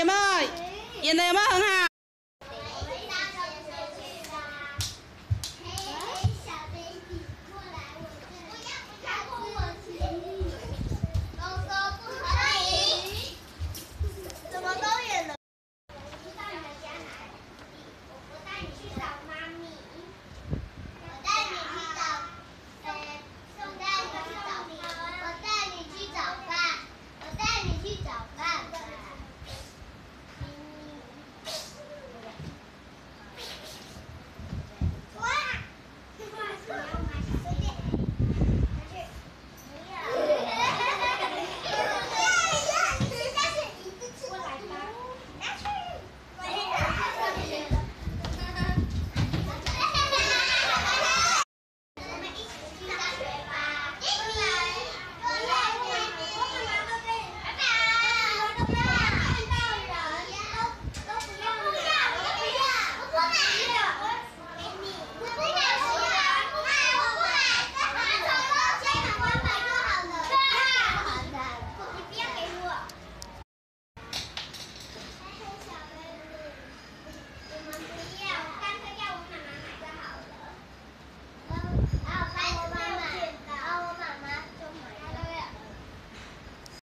ยามาเย็นนายมาหงหา